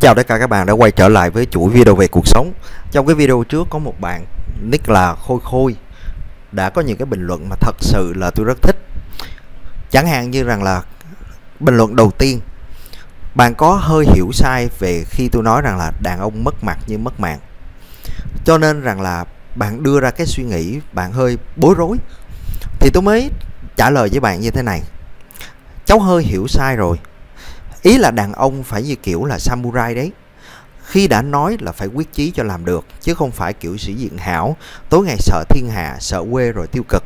Xin chào tất cả các bạn đã quay trở lại với chuỗi video về cuộc sống. Trong cái video trước có một bạn, nick là Khôi Khôi, Đã có những cái bình luận mà thật sự là tôi rất thích. Chẳng hạn như rằng là Bình luận đầu tiên, Bạn có hơi hiểu sai về khi tôi nói rằng là đàn ông mất mặt như mất mạng. Cho nên rằng là bạn đưa ra cái suy nghĩ, bạn hơi bối rối. Thì tôi mới trả lời với bạn như thế này. Cháu hơi hiểu sai rồi ý là đàn ông phải như kiểu là samurai đấy. Khi đã nói là phải quyết chí cho làm được, chứ không phải kiểu sĩ diện hảo, tối ngày sợ thiên hạ, sợ quê rồi tiêu cực.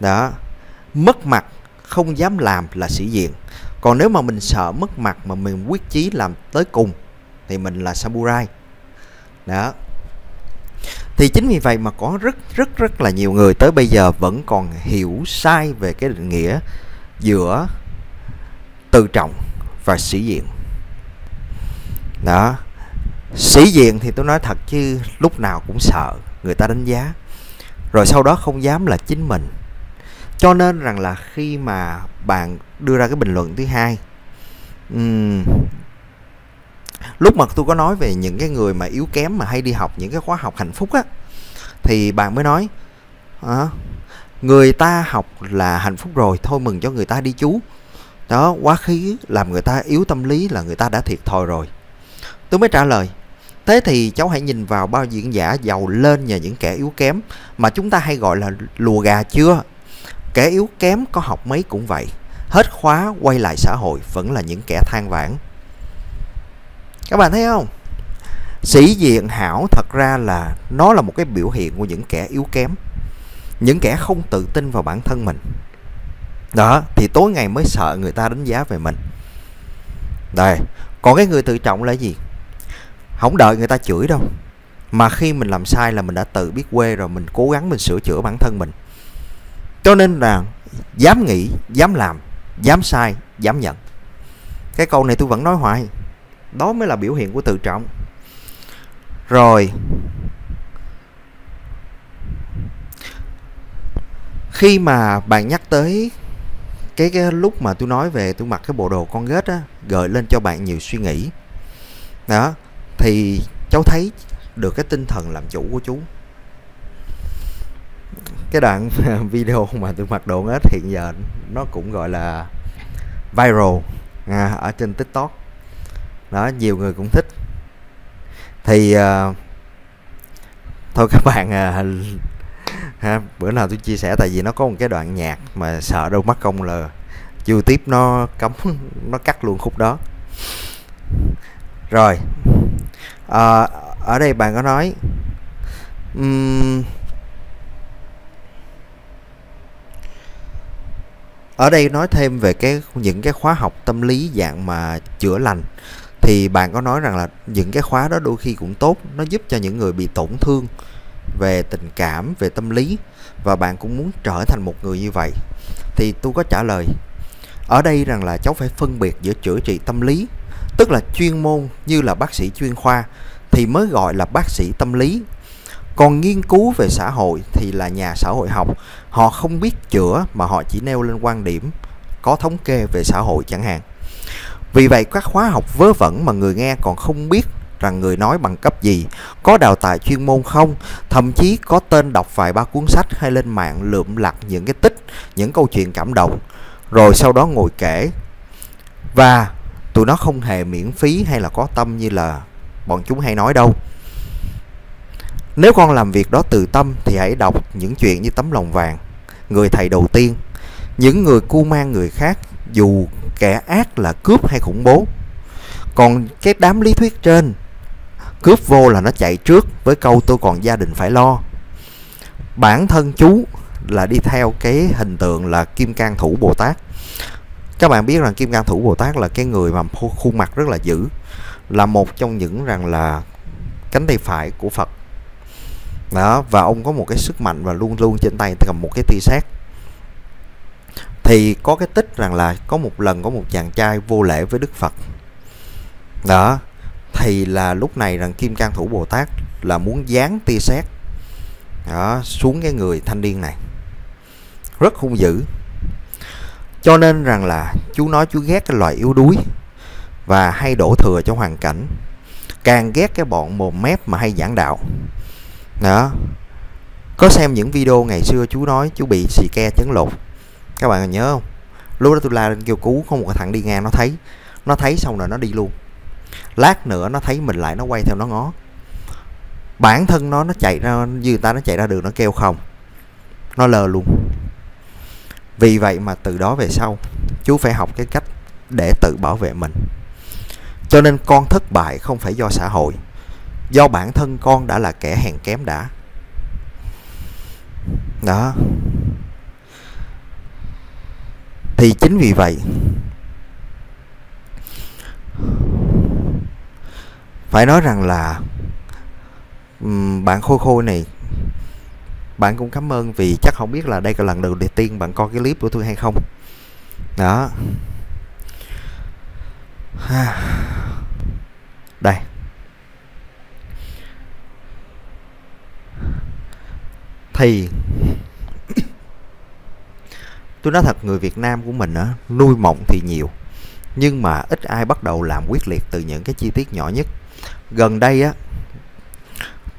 Đó, mất mặt không dám làm là sĩ diện. Còn nếu mà mình sợ mất mặt mà mình quyết chí làm tới cùng, thì mình là samurai. Đó. Thì chính vì vậy mà có rất rất rất là nhiều người tới bây giờ vẫn còn hiểu sai về cái định nghĩa giữa tự trọng và sĩ diện. Đó sĩ diện thì tôi nói thật chứ lúc nào cũng sợ người ta đánh giá. Rồi sau đó không dám là chính mình. Cho nên rằng là khi mà bạn đưa ra cái bình luận thứ hai um, lúc mà tôi có nói về những cái người mà yếu kém mà hay đi học những cái khóa học hạnh phúc á thì bạn mới nói à, người ta học là hạnh phúc rồi thôi mừng cho người ta đi chú đó, quá khứ làm người ta yếu tâm lý là người ta đã thiệt thòi rồi. Tôi mới trả lời, thế thì cháu hãy nhìn vào bao diễn giả giàu lên nhờ những kẻ yếu kém mà chúng ta hay gọi là lùa gà chưa? Kẻ yếu kém có học mấy cũng vậy, hết khóa quay lại xã hội vẫn là những kẻ than vãn. Các bạn thấy không? Sĩ diện hảo thật ra là nó là một cái biểu hiện của những kẻ yếu kém, những kẻ không tự tin vào bản thân mình đó, thì tối ngày mới sợ người ta đánh giá về mình. Đây, còn cái người tự trọng là gì? Không đợi người ta chửi đâu. Mà khi mình làm sai là mình đã tự biết quê rồi, mình cố gắng mình sửa chữa bản thân mình. Cho nên là dám nghĩ, dám làm, dám sai, dám nhận. Cái câu này tôi vẫn nói hoài. Đó mới là biểu hiện của tự trọng. Rồi. Khi mà bạn nhắc tới cái, cái lúc mà tôi nói về tôi mặc cái bộ đồ con ghét á gợi lên cho bạn nhiều suy nghĩ. Đó thì cháu thấy được cái tinh thần làm chủ của chú. Cái đoạn video mà tôi mặc đồ ếch hiện giờ nó cũng gọi là viral à, ở trên tiktok. Đó nhiều người cũng thích. Thì uh, thôi các bạn uh, ha bữa nào tôi chia sẻ tại vì nó có một cái đoạn nhạc mà sợ đâu mất công là youtube nó cấm nó cắt luôn khúc đó. Rồi à, ở đây bạn có nói um, ở đây nói thêm về cái những cái khóa học tâm lý dạng mà chữa lành thì bạn có nói rằng là những cái khóa đó đôi khi cũng tốt nó giúp cho những người bị tổn thương về tình cảm, về tâm lý và bạn cũng muốn trở thành một người như vậy thì tôi có trả lời. Ở đây rằng là cháu phải phân biệt giữa chữa trị tâm lý, tức là chuyên môn như là bác sĩ chuyên khoa thì mới gọi là bác sĩ tâm lý. Còn nghiên cứu về xã hội thì là nhà xã hội học, họ không biết chữa mà họ chỉ nêu lên quan điểm có thống kê về xã hội chẳng hạn. Vì vậy các khóa học vớ vẩn mà người nghe còn không biết rằng người nói bằng cấp gì, có đào tạo chuyên môn không, thậm chí có tên đọc vài ba cuốn sách hay lên mạng lượm lặt những cái tích, những câu chuyện cảm động, rồi sau đó ngồi kể. Và tụi nó không hề miễn phí hay là có tâm như là bọn chúng hay nói đâu. Nếu con làm việc đó từ tâm thì hãy đọc những chuyện như tấm lòng vàng, người thầy đầu tiên, những người cu mang người khác dù kẻ ác là cướp hay khủng bố. Còn cái đám lý thuyết trên cướp vô là nó chạy trước với câu tôi còn gia đình phải lo. Bản thân chú là đi theo cái hình tượng là kim cang thủ bồ tát. Các bạn biết rằng kim cang thủ bồ tát là cái người mà khuôn mặt rất là dữ, là một trong những rằng là cánh tay phải của phật. Đó, và ông có một cái sức mạnh và luôn luôn trên tay cầm một cái tia sét. Thì có cái tích rằng là có một lần có một chàng trai vô lễ với đức phật. Đó thì là lúc này rằng kim cang thủ bồ tát là muốn dán tia sét đó, xuống cái người thanh niên này. Rất hung dữ. Cho nên rằng là chú nói chú ghét cái loại yếu đuối và hay đổ thừa cho hoàn cảnh. Càng ghét cái bọn mồm mép mà hay giảng đạo. Đó. Có xem những video ngày xưa chú nói chú bị xì ke chấn lột. Các bạn nhớ không? Lúc đó tôi la lên kêu cứu có một cái thằng đi ngang nó thấy. Nó thấy xong rồi nó đi luôn lát nữa nó thấy mình lại nó quay theo nó ngó. Bản thân nó nó chạy ra, như người ta nó chạy ra đường nó kêu không. Nó lờ luôn. Vì vậy mà từ đó về sau, chú phải học cái cách để tự bảo vệ mình. Cho nên con thất bại không phải do xã hội, do bản thân con đã là kẻ hèn kém đã. Đó. Thì chính vì vậy phải nói rằng là bạn khôi khôi này, bạn cũng cảm ơn vì chắc không biết là đây là lần đầu tiên bạn coi cái clip của tôi hay không. Đó. Đây. Thì, tôi nói thật, người Việt Nam của mình á, nuôi mộng thì nhiều, nhưng mà ít ai bắt đầu làm quyết liệt từ những cái chi tiết nhỏ nhất gần đây á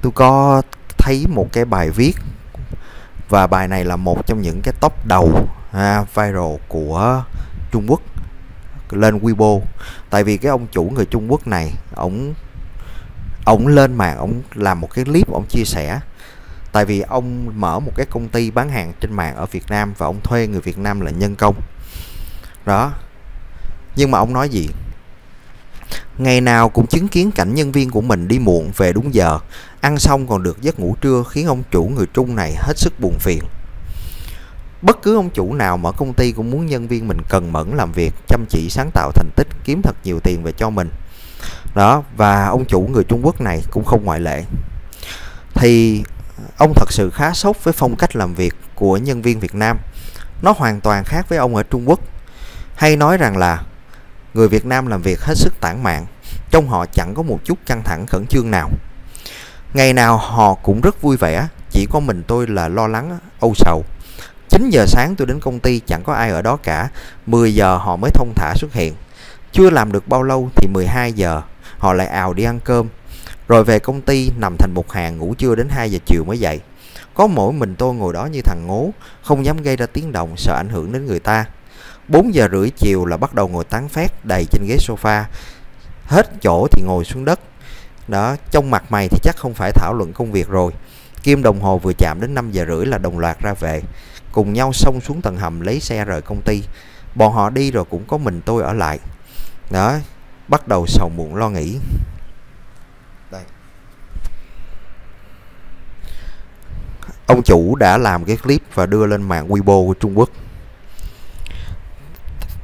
tôi có thấy một cái bài viết và bài này là một trong những cái top đầu ha, viral của Trung Quốc lên Weibo. Tại vì cái ông chủ người Trung Quốc này ổng ổng lên mạng ổng làm một cái clip ổng chia sẻ. Tại vì ông mở một cái công ty bán hàng trên mạng ở Việt Nam và ông thuê người Việt Nam là nhân công. Đó. Nhưng mà ông nói gì? Ngày nào cũng chứng kiến cảnh nhân viên của mình đi muộn về đúng giờ. Ăn xong còn được giấc ngủ trưa khiến ông chủ người Trung này hết sức buồn phiền. Bất cứ ông chủ nào mở công ty cũng muốn nhân viên mình cần mẫn làm việc, chăm chỉ sáng tạo thành tích, kiếm thật nhiều tiền về cho mình. Đó, và ông chủ người Trung Quốc này cũng không ngoại lệ. Thì ông thật sự khá sốc với phong cách làm việc của nhân viên Việt Nam. Nó hoàn toàn khác với ông ở Trung Quốc. Hay nói rằng là người Việt Nam làm việc hết sức tản mạn, trong họ chẳng có một chút căng thẳng khẩn trương nào. Ngày nào họ cũng rất vui vẻ, chỉ có mình tôi là lo lắng, âu sầu. 9 giờ sáng tôi đến công ty, chẳng có ai ở đó cả 10 giờ họ mới thông thả xuất hiện. Chưa làm được bao lâu thì 12 giờ, họ lại ào đi ăn cơm. Rồi về công ty, nằm thành một hàng ngủ trưa đến 2 giờ chiều mới dậy. Có mỗi mình tôi ngồi đó như thằng ngố, không dám gây ra tiếng động, sợ ảnh hưởng đến người ta. 4 giờ rưỡi chiều là bắt đầu ngồi tán phét đầy trên ghế sofa. Hết chỗ thì ngồi xuống đất. Đó, trong mặt mày thì chắc không phải thảo luận công việc rồi. Kim đồng hồ vừa chạm đến 5 giờ rưỡi là đồng loạt ra về. Cùng nhau xông xuống tầng hầm lấy xe rời công ty. Bọn họ đi rồi cũng có mình tôi ở lại. Đó, bắt đầu sầu muộn lo nghĩ. Đây. Ông chủ đã làm cái clip và đưa lên mạng Weibo của Trung Quốc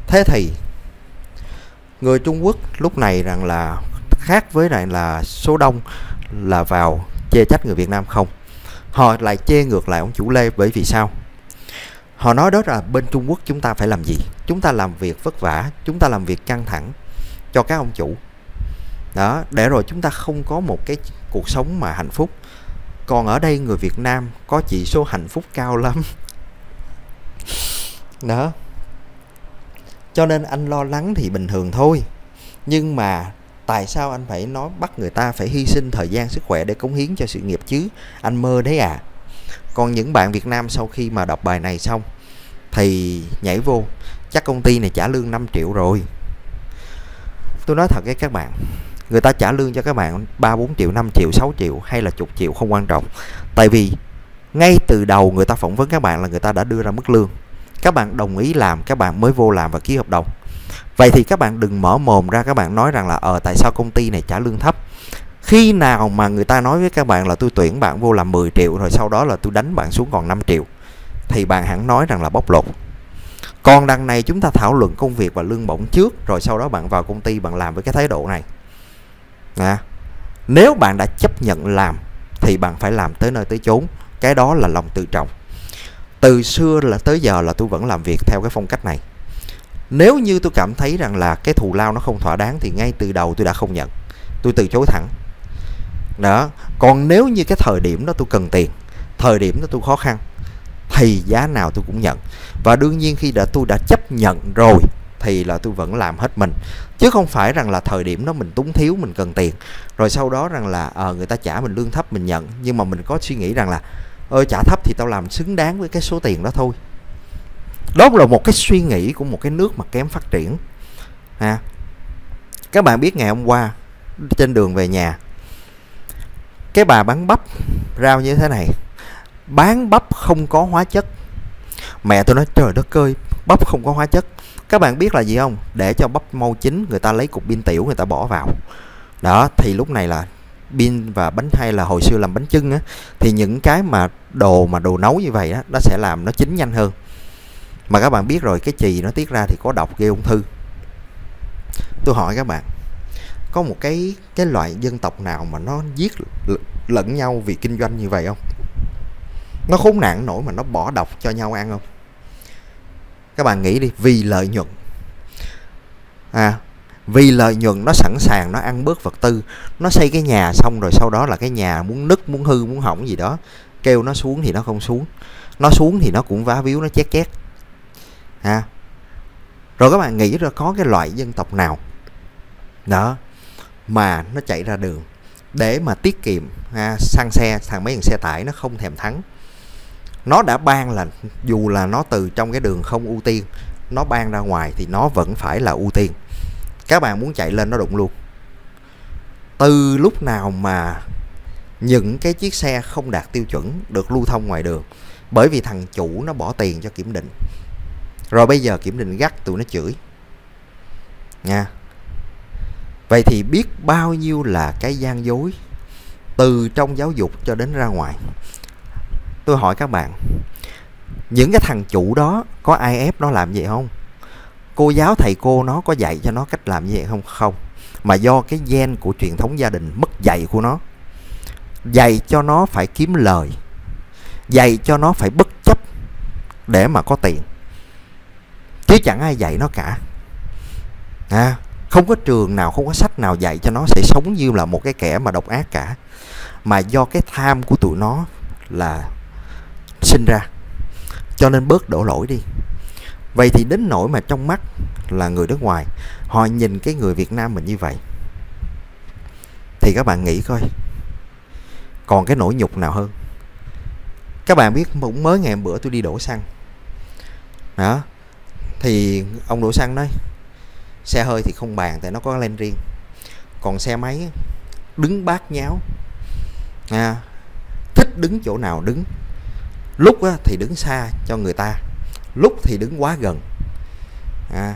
thế thì, người Trung Quốc lúc này rằng là khác với lại là số đông là vào chê trách người Việt Nam không? Họ lại chê ngược lại ông chủ Lê bởi vì sao? Họ nói đó là bên Trung Quốc chúng ta phải làm gì? Chúng ta làm việc vất vả, chúng ta làm việc căng thẳng cho các ông chủ. Đó, để rồi chúng ta không có một cái cuộc sống mà hạnh phúc. Còn ở đây người Việt Nam có chỉ số hạnh phúc cao lắm. Đó cho nên anh lo lắng thì bình thường thôi. Nhưng mà tại sao anh phải nói bắt người ta phải hy sinh thời gian sức khỏe để cống hiến cho sự nghiệp chứ? Anh mơ đấy à. Còn những bạn Việt Nam sau khi mà đọc bài này xong thì nhảy vô, chắc công ty này trả lương 5 triệu rồi. Tôi nói thật với các bạn, người ta trả lương cho các bạn 3 4 triệu 5 triệu 6 triệu hay là chục triệu không quan trọng. Tại vì ngay từ đầu người ta phỏng vấn các bạn là người ta đã đưa ra mức lương các bạn đồng ý làm các bạn mới vô làm và ký hợp đồng. Vậy thì các bạn đừng mở mồm ra các bạn nói rằng là ờ tại sao công ty này trả lương thấp? Khi nào mà người ta nói với các bạn là tôi tuyển bạn vô làm 10 triệu rồi sau đó là tôi đánh bạn xuống còn 5 triệu thì bạn hẳn nói rằng là bóc lột. Còn đằng này chúng ta thảo luận công việc và lương bổng trước rồi sau đó bạn vào công ty bạn làm với cái thái độ này. À, nếu bạn đã chấp nhận làm thì bạn phải làm tới nơi tới chốn. Cái đó là lòng tự trọng từ xưa là tới giờ là tôi vẫn làm việc theo cái phong cách này. Nếu như tôi cảm thấy rằng là cái thù lao nó không thỏa đáng thì ngay từ đầu tôi đã không nhận. Tôi từ chối thẳng. Đó còn nếu như cái thời điểm đó tôi cần tiền thời điểm đó tôi khó khăn thì giá nào tôi cũng nhận. Và đương nhiên khi đã tôi đã chấp nhận rồi thì là tôi vẫn làm hết mình. Chứ không phải rằng là thời điểm đó mình túng thiếu mình cần tiền. Rồi sau đó rằng là à, người ta trả mình lương thấp mình nhận. Nhưng mà mình có suy nghĩ rằng là ơi trả thấp thì tao làm xứng đáng với cái số tiền đó thôi. Đó là một cái suy nghĩ của một cái nước mà kém phát triển. Ha. Các bạn biết ngày hôm qua, trên đường về nhà, cái bà bán bắp rau như thế này. Bán bắp không có hóa chất. Mẹ tôi nói, trời đất ơi, bắp không có hóa chất. Các bạn biết là gì không? Để cho bắp mau chín, người ta lấy cục pin tiểu, người ta bỏ vào. Đó, thì lúc này là pin và bánh hay là hồi xưa làm bánh chưng á, thì những cái mà đồ mà đồ nấu như vậy á, nó sẽ làm nó chín nhanh hơn. Mà các bạn biết rồi, cái chì nó tiết ra thì có độc gây ung thư. Tôi hỏi các bạn, có một cái cái loại dân tộc nào mà nó giết lẫn nhau vì kinh doanh như vậy không? Nó khốn nạn nổi mà nó bỏ độc cho nhau ăn không? Các bạn nghĩ đi, vì lợi nhuận. À vì lợi nhuận nó sẵn sàng nó ăn bớt vật tư nó xây cái nhà xong rồi sau đó là cái nhà muốn nứt muốn hư muốn hỏng gì đó kêu nó xuống thì nó không xuống. Nó xuống thì nó cũng vá víu nó chét chét. Ha. Rồi các bạn nghĩ ra có cái loại dân tộc nào? Đó mà nó chạy ra đường để mà tiết kiệm ha, xăng xe thằng mấy thằng xe tải nó không thèm thắng. Nó đã ban là dù là nó từ trong cái đường không ưu tiên nó ban ra ngoài thì nó vẫn phải là ưu tiên các bạn muốn chạy lên nó đụng luôn. Từ lúc nào mà những cái chiếc xe không đạt tiêu chuẩn được lưu thông ngoài đường, bởi vì thằng chủ nó bỏ tiền cho kiểm định. Rồi bây giờ kiểm định gắt, tụi nó chửi. Nha. Vậy thì biết bao nhiêu là cái gian dối từ trong giáo dục cho đến ra ngoài? Tôi hỏi các bạn, những cái thằng chủ đó có ai ép nó làm gì không? Cô giáo thầy cô nó có dạy cho nó cách làm như vậy không? Không. Mà do cái gen của truyền thống gia đình mất dạy của nó. Dạy cho nó phải kiếm lời. Dạy cho nó phải bất chấp để mà có tiền. Chứ chẳng ai dạy nó cả. À, không có trường nào không có sách nào dạy cho nó sẽ sống như là một cái kẻ mà độc ác cả. Mà do cái tham của tụi nó là sinh ra. Cho nên bớt đổ lỗi đi vậy thì đến nỗi mà trong mắt là người nước ngoài họ nhìn cái người Việt Nam mình như vậy thì các bạn nghĩ coi còn cái nỗi nhục nào hơn? Các bạn biết cũng mới ngày bữa tôi đi đổ xăng. Đó thì ông đổ xăng nói xe hơi thì không bàn tại nó có lên riêng còn xe máy đứng bát nháo. À, thích đứng chỗ nào đứng lúc thì đứng xa cho người ta lúc thì đứng quá gần. À,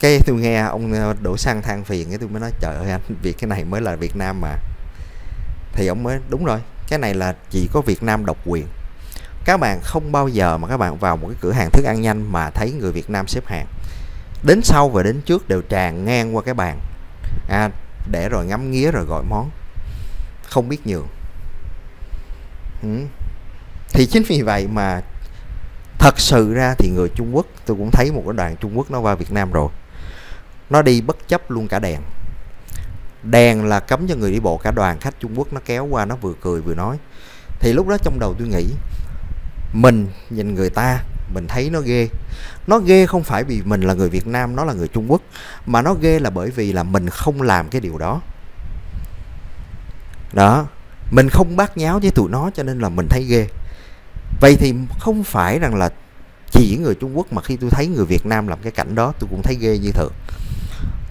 cái tôi nghe ông ờ, đổ xăng than phiền cái tôi mới nói trời ơi anh việc cái này mới là Việt Nam mà. Thì ông mới đúng rồi cái này là chỉ có Việt Nam độc quyền. Các bạn không bao giờ mà các bạn vào một cái cửa hàng thức ăn nhanh mà thấy người Việt Nam xếp hàng. Đến sau và đến trước đều tràn ngang qua cái bàn. À, để rồi ngắm nghía rồi gọi món. Không biết nhường. Ừ. thì chính vì vậy mà thật sự ra thì người Trung Quốc, tôi cũng thấy một cái đoàn Trung Quốc nó qua Việt Nam rồi. Nó đi bất chấp luôn cả đèn. Đèn là cấm cho người đi bộ, cả đoàn khách Trung Quốc nó kéo qua, nó vừa cười vừa nói. Thì lúc đó trong đầu tôi nghĩ, mình nhìn người ta, mình thấy nó ghê. Nó ghê không phải vì mình là người Việt Nam, nó là người Trung Quốc, mà nó ghê là bởi vì là mình không làm cái điều đó. Đó, mình không bát nháo với tụi nó cho nên là mình thấy ghê vậy thì không phải rằng là chỉ người Trung Quốc mà khi tôi thấy người Việt Nam làm cái cảnh đó, tôi cũng thấy ghê như thường.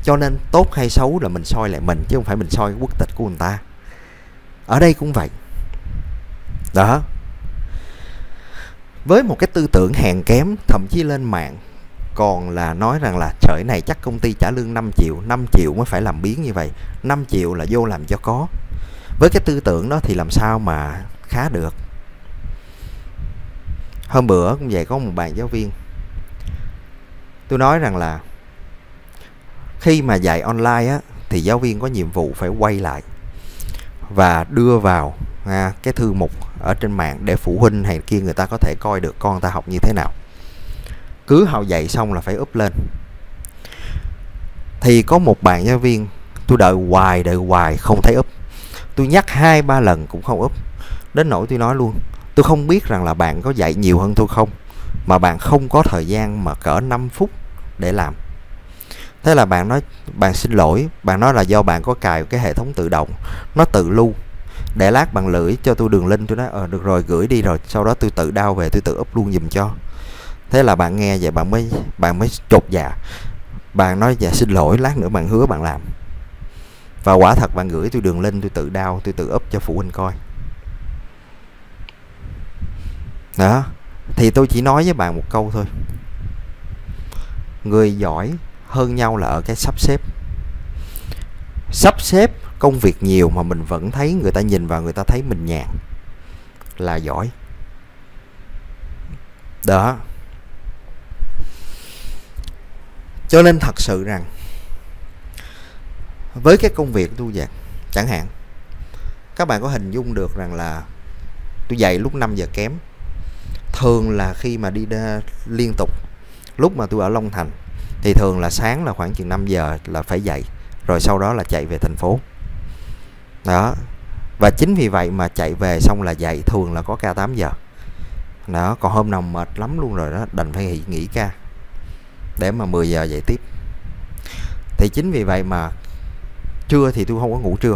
Cho nên tốt hay xấu là mình soi lại mình, chứ không phải mình soi quốc tịch của người ta. Ở đây cũng vậy. Đó. Với một cái tư tưởng hèn kém, thậm chí lên mạng, còn là nói rằng là trời này chắc công ty trả lương 5 triệu 5 triệu mới phải làm biến như vậy 5 triệu là vô làm cho có. Với cái tư tưởng đó thì làm sao mà khá được? Hôm bữa cũng vậy có một bạn giáo viên. Tôi nói rằng là khi mà dạy online á thì giáo viên có nhiệm vụ phải quay lại và đưa vào à, cái thư mục ở trên mạng để phụ huynh hay kia người ta có thể coi được con ta học như thế nào. Cứ họ dạy xong là phải up lên. Thì có một bạn giáo viên tôi đợi hoài đợi hoài không thấy up. Tôi nhắc hai ba lần cũng không up. Đến nỗi tôi nói luôn tôi không biết rằng là bạn có dạy nhiều hơn tôi không, mà bạn không có thời gian mà cỡ 5 phút để làm. Thế là bạn nói, bạn xin lỗi, bạn nói là do bạn có cài cái hệ thống tự động, nó tự lưu. Để lát bằng lưỡi cho tôi đường link. Tôi nói ờ được rồi, gửi đi rồi, sau đó tôi tự đau về, tôi tự up luôn giùm cho. Thế là bạn nghe vậy bạn mới bạn mới chột dạ. Bạn nói dạ xin lỗi, lát nữa bạn hứa bạn làm. Và quả thật bạn gửi tôi đường link, tôi tự đau tôi tự up cho phụ huynh coi đó. Thì tôi chỉ nói với bạn một câu thôi. Người giỏi hơn nhau là ở cái sắp xếp. Sắp xếp công việc nhiều mà mình vẫn thấy người ta nhìn vào người ta thấy mình nhàn là giỏi. Đó. Cho nên thật sự rằng, với cái công việc tôi dạy, chẳng hạn, các bạn có hình dung được rằng là tôi dậy lúc 5 giờ kém thường là khi mà đi đa, liên tục lúc mà tôi ở Long Thành thì thường là sáng là khoảng chừng 5 giờ là phải dậy rồi sau đó là chạy về thành phố. Đó và chính vì vậy mà chạy về xong là dậy thường là có ca 8 giờ. Đó còn hôm nào mệt lắm luôn rồi đó đành phải nghỉ ca để mà 10 giờ dậy tiếp. Thì chính vì vậy mà trưa thì tôi không có ngủ trưa.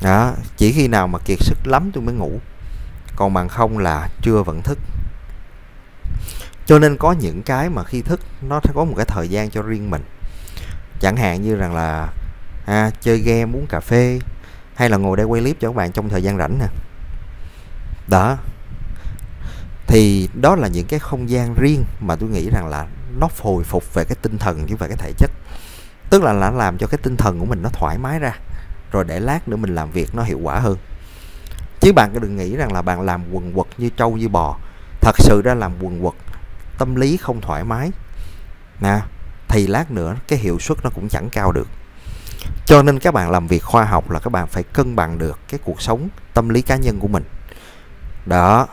Đó chỉ khi nào mà kiệt sức lắm tôi mới ngủ còn bằng không là chưa vẫn thức. Cho nên có những cái mà khi thức nó có một cái thời gian cho riêng mình. Chẳng hạn như rằng là à, chơi game uống cà phê hay là ngồi đây quay clip cho các bạn trong thời gian rảnh nè. Đó. Thì đó là những cái không gian riêng mà tôi nghĩ rằng là nó hồi phục về cái tinh thần chứ về cái thể chất. Tức là nó làm cho cái tinh thần của mình nó thoải mái ra rồi để lát nữa mình làm việc nó hiệu quả hơn chứ bạn đừng nghĩ rằng là bạn làm quần quật như trâu như bò. Thật sự ra làm quần quật, tâm lý không thoải mái. Nè, thì lát nữa cái hiệu suất nó cũng chẳng cao được. Cho nên các bạn làm việc khoa học là các bạn phải cân bằng được cái cuộc sống, tâm lý cá nhân của mình. Đó.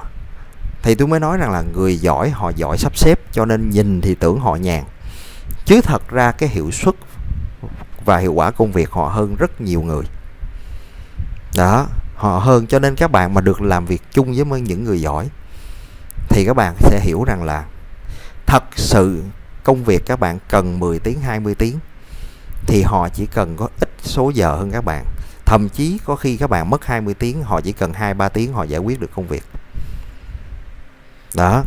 Thì tôi mới nói rằng là người giỏi, họ giỏi sắp xếp, cho nên nhìn thì tưởng họ nhàn. Chứ thật ra cái hiệu suất và hiệu quả công việc họ hơn rất nhiều người. Đó họ hơn. Cho nên các bạn mà được làm việc chung với những người giỏi, thì các bạn sẽ hiểu rằng là thật sự công việc các bạn cần 10 tiếng 20 tiếng, thì họ chỉ cần có ít số giờ hơn các bạn. Thậm chí có khi các bạn mất 20 tiếng, họ chỉ cần 2 3 tiếng họ giải quyết được công việc. Đó.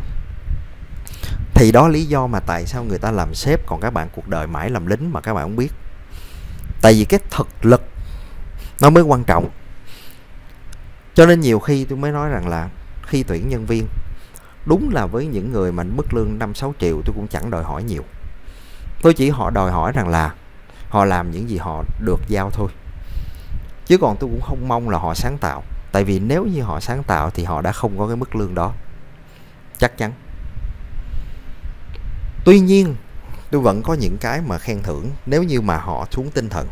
Thì đó lý do mà tại sao người ta làm sếp còn các bạn cuộc đời mãi làm lính mà các bạn không biết. Tại vì cái thực lực nó mới quan trọng cho nên nhiều khi tôi mới nói rằng là khi tuyển nhân viên, đúng là với những người mà mức lương 5 6 triệu tôi cũng chẳng đòi hỏi nhiều. Tôi chỉ họ đòi hỏi rằng là họ làm những gì họ được giao thôi. Chứ còn tôi cũng không mong là họ sáng tạo. Tại vì nếu như họ sáng tạo thì họ đã không có cái mức lương đó. Chắc chắn. Tuy nhiên, tôi vẫn có những cái mà khen thưởng nếu như mà họ xuống tinh thần.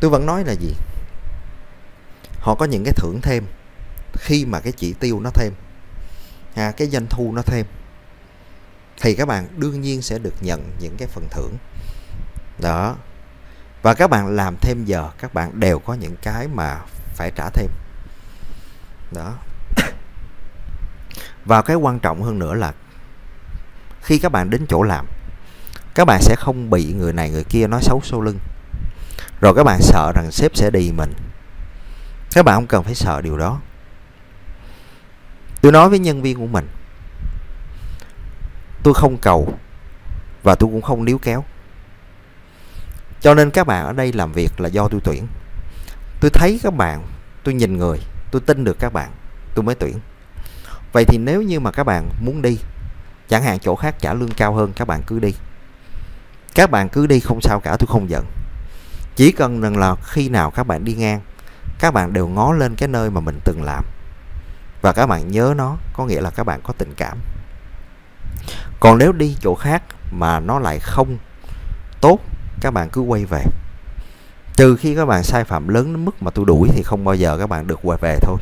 Tôi vẫn nói là gì? Họ có những cái thưởng thêm khi mà cái chỉ tiêu nó thêm à, cái doanh thu nó thêm. Thì các bạn đương nhiên sẽ được nhận những cái phần thưởng. Đó. Và các bạn làm thêm giờ các bạn đều có những cái mà phải trả thêm. Đó. Và cái quan trọng hơn nữa là khi các bạn đến chỗ làm các bạn sẽ không bị người này người kia nói xấu sau lưng. Rồi các bạn sợ rằng sếp sẽ đi mình các bạn không cần phải sợ điều đó. Tôi nói với nhân viên của mình. Tôi không cầu và tôi cũng không níu kéo. Cho nên các bạn ở đây làm việc là do tôi tuyển. Tôi thấy các bạn, tôi nhìn người, tôi tin được các bạn, tôi mới tuyển. Vậy thì nếu như mà các bạn muốn đi, chẳng hạn chỗ khác trả lương cao hơn, các bạn cứ đi. Các bạn cứ đi không sao cả, tôi không giận. Chỉ cần rằng là khi nào các bạn đi ngang các bạn đều ngó lên cái nơi mà mình từng làm. Và các bạn nhớ nó, có nghĩa là các bạn có tình cảm. Còn nếu đi chỗ khác mà nó lại không tốt, các bạn cứ quay về. Trừ khi các bạn sai phạm lớn đến mức mà tôi đuổi thì không bao giờ các bạn được quay về thôi.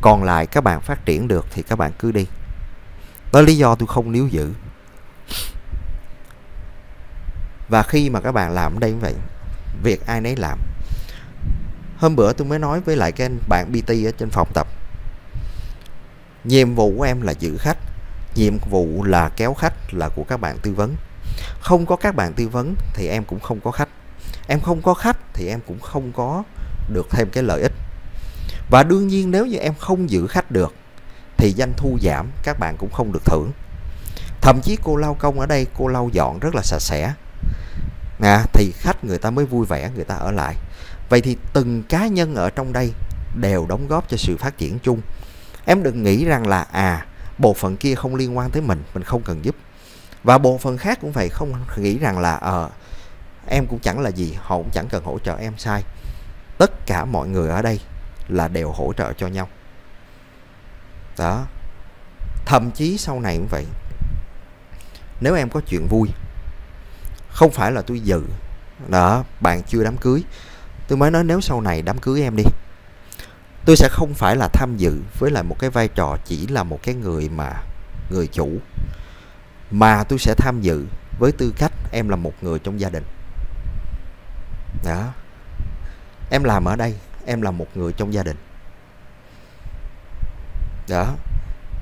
Còn lại các bạn phát triển được thì các bạn cứ đi. Đó lý do tôi không níu giữ. Và khi mà các bạn làm ở đây như vậy, việc ai nấy làm hôm bữa tôi mới nói với lại cái bạn BT ở trên phòng tập. Nhiệm vụ của em là giữ khách nhiệm vụ là kéo khách là của các bạn tư vấn. Không có các bạn tư vấn thì em cũng không có khách. Em không có khách thì em cũng không có được thêm cái lợi ích. Và đương nhiên nếu như em không giữ khách được thì doanh thu giảm các bạn cũng không được thưởng. Thậm chí cô lau công ở đây cô lau dọn rất là sạch sẽ. À, thì khách người ta mới vui vẻ người ta ở lại vậy thì từng cá nhân ở trong đây đều đóng góp cho sự phát triển chung. Em đừng nghĩ rằng là à bộ phận kia không liên quan tới mình mình không cần giúp. Và bộ phận khác cũng vậy không nghĩ rằng là ờ à, em cũng chẳng là gì họ cũng chẳng cần hỗ trợ em sai. Tất cả mọi người ở đây là đều hỗ trợ cho nhau. Đó. Thậm chí sau này cũng vậy. Nếu em có chuyện vui không phải là tôi dự đó bạn chưa đám cưới tôi mới nói nếu sau này đám cưới em đi. Tôi sẽ không phải là tham dự với lại một cái vai trò chỉ là một cái người mà, người chủ, mà tôi sẽ tham dự với tư cách em là một người trong gia đình. Đó. Em làm ở đây, em là một người trong gia đình. Đó.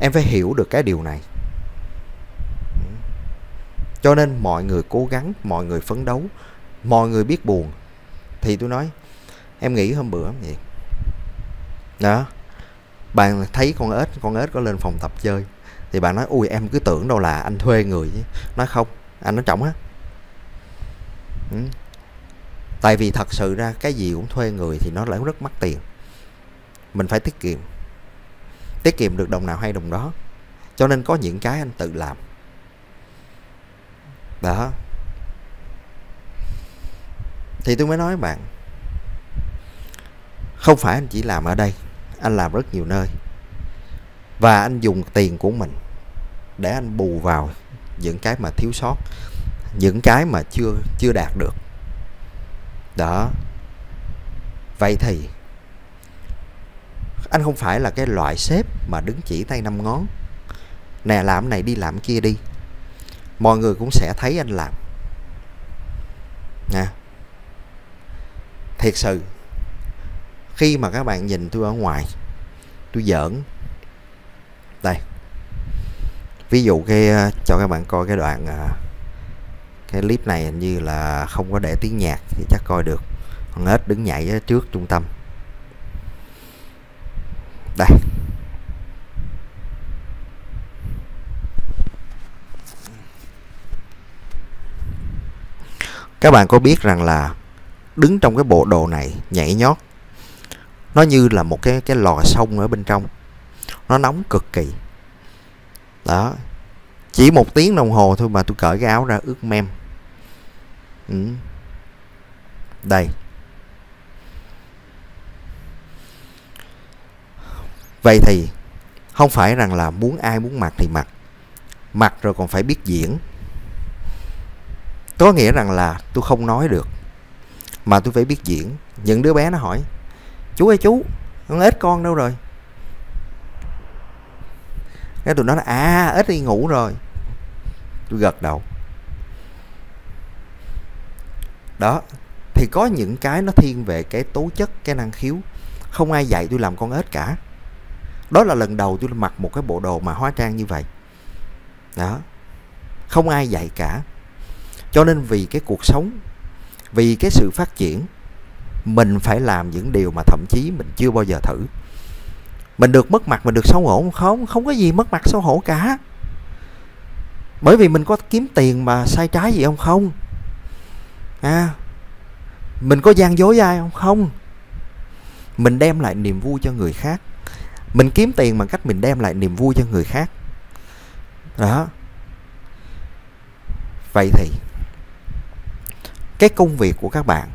Em phải hiểu được cái điều này. Cho nên mọi người cố gắng, mọi người phấn đấu, mọi người biết buồn thì tôi nói, em nghĩ hôm bữa vậy. Đó. Bạn thấy con ếch con ếch có lên phòng tập chơi, thì bạn nói, ui, em cứ tưởng đâu là anh thuê người chứ. Nói, không, anh nó trọng á. Ừ. tại vì thật sự ra cái gì cũng thuê người thì nó lại rất mắc tiền. Mình phải tiết kiệm. Tiết kiệm được đồng nào hay đồng đó. Cho nên có những cái anh tự làm. Đó thì tôi mới nói bạn, không phải anh chỉ làm ở đây, anh làm rất nhiều nơi. Và anh dùng tiền của mình để anh bù vào những cái mà thiếu sót, những cái mà chưa chưa đạt được. Đó. Vậy thì, anh không phải là cái loại sếp mà đứng chỉ tay năm ngón. Nè, làm này đi, làm kia đi. Mọi người cũng sẽ thấy anh làm. Nè thiệt sự, khi mà các bạn nhìn tôi ở ngoài, tôi giỡn. Đây, ví dụ cái ờ, cho các bạn coi cái đoạn ờ, cái clip này hình như là không có để tiếng nhạc thì chắc coi được. Còn hết đứng nhảy trước trung tâm. Đây. Các bạn có biết rằng là đứng trong cái bộ đồ này nhảy nhót. Nó như là một cái cái lò sông ở bên trong. Nó nóng cực kỳ. Đó. Chỉ một tiếng đồng hồ thôi mà tôi cởi cái áo ra ướt mem. Ừ. đây. Vậy thì không phải rằng là muốn ai muốn mặc thì mặc. Mặc rồi còn phải biết diễn. Có nghĩa rằng là tôi không nói được mà tôi phải biết diễn. Những đứa bé nó hỏi, chú ơi, chú, con ếch con đâu rồi? Cái tụi nó nói à ếch đi ngủ rồi. Tôi gật đầu. Đó, thì có những cái nó thiên về cái tố chất, cái năng khiếu. Không ai dạy tôi làm con ếch cả. Đó là lần đầu tôi mặc một cái bộ đồ mà hóa trang như vậy. Đó, không ai dạy cả. Cho nên vì cái cuộc sống vì cái sự phát triển, mình phải làm những điều mà thậm chí mình chưa bao giờ thử. Mình được mất mặt, mình được xấu hổ, không không có gì mất mặt xấu hổ cả. Bởi vì mình có kiếm tiền mà sai trái gì không không? À mình có gian dối ai không không? Mình đem lại niềm vui cho người khác. Mình kiếm tiền bằng cách mình đem lại niềm vui cho người khác. Đó. Vậy thì cái công việc của các bạn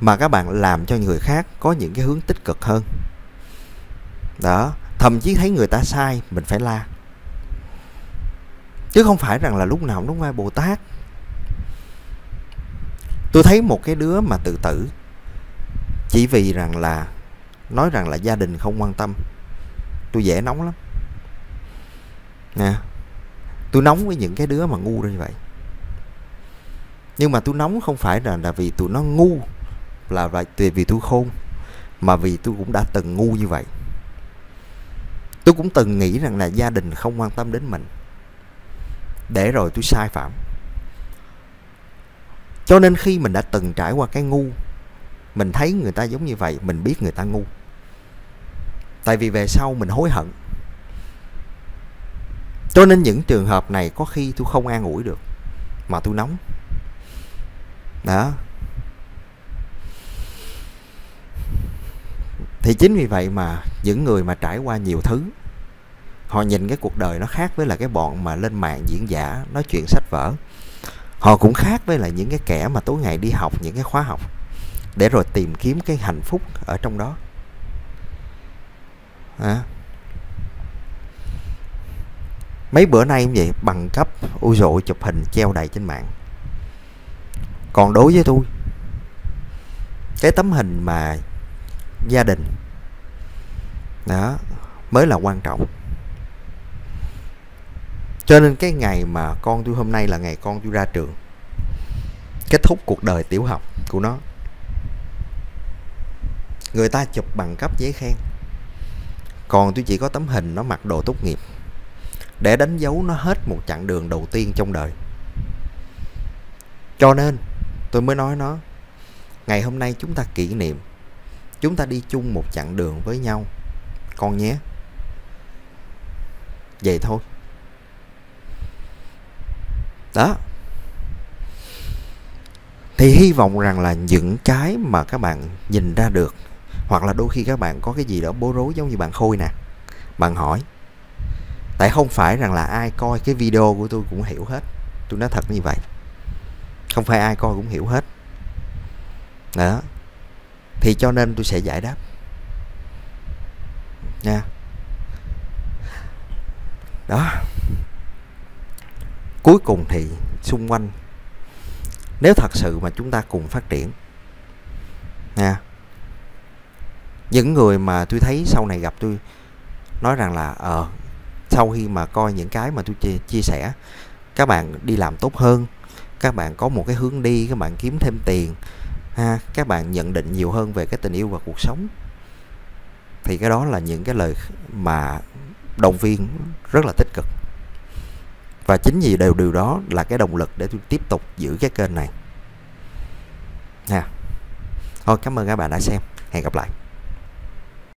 mà các bạn làm cho người khác có những cái hướng tích cực hơn. Đó, thậm chí thấy người ta sai, mình phải la. Chứ không phải rằng là lúc nào cũng vai bồ tát. Tôi thấy một cái đứa mà tự tử chỉ vì rằng là, nói rằng là gia đình không quan tâm. Tôi dễ nóng lắm. Nè, tôi nóng với những cái đứa mà ngu như vậy nhưng mà tôi nóng không phải là là vì tụi nó ngu, là vì vì tôi khôn, mà vì tôi cũng đã từng ngu như vậy. Tôi cũng từng nghĩ rằng là gia đình không quan tâm đến mình. Để rồi tôi sai phạm. Cho nên khi mình đã từng trải qua cái ngu, mình thấy người ta giống như vậy, mình biết người ta ngu. Tại vì về sau mình hối hận. Cho nên những trường hợp này có khi tôi không an ủi được, mà tôi nóng đó. Thì chính vì vậy mà những người mà trải qua nhiều thứ, họ nhìn cái cuộc đời nó khác với là cái bọn mà lên mạng diễn giả, nói chuyện sách vở. Họ cũng khác với là những cái kẻ mà tối ngày đi học những cái khóa học để rồi tìm kiếm cái hạnh phúc ở trong đó. À. mấy bữa nay cũng vậy, bằng cấp ui dội chụp hình treo đầy trên mạng còn đối với tôi, cái tấm hình mà gia đình, đó, mới là quan trọng. Cho nên cái ngày mà con tôi hôm nay là ngày con tôi ra trường, kết thúc cuộc đời tiểu học của nó, người ta chụp bằng cấp giấy khen. Còn tôi chỉ có tấm hình nó mặc đồ tốt nghiệp, để đánh dấu nó hết một chặng đường đầu tiên trong đời. Cho nên tôi mới nói nó, ngày hôm nay chúng ta kỷ niệm. Chúng ta đi chung một chặng đường với nhau. Con nhé. Vậy thôi. Đó. Thì hy vọng rằng là những cái mà các bạn nhìn ra được, hoặc là đôi khi các bạn có cái gì đó bối rối giống như bạn khôi nè, bạn hỏi. Tại không phải rằng là ai coi cái video của tôi cũng hiểu hết. Tôi nói thật như vậy không phải ai coi cũng hiểu hết. Đó. Thì cho nên tôi sẽ giải đáp. Nha. Đó. Cuối cùng thì xung quanh nếu thật sự mà chúng ta cùng phát triển nha. Những người mà tôi thấy sau này gặp tôi nói rằng là ờ sau khi mà coi những cái mà tôi chia, chia sẻ các bạn đi làm tốt hơn các bạn có một cái hướng đi, các bạn kiếm thêm tiền, ha, các bạn nhận định nhiều hơn về cái tình yêu và cuộc sống. Thì cái đó là những cái lời mà động viên rất là tích cực. Và chính vì đều điều đó là cái động lực để tôi tiếp tục giữ cái kênh này. Nha thôi, cảm ơn các bạn đã xem. Hẹn gặp lại.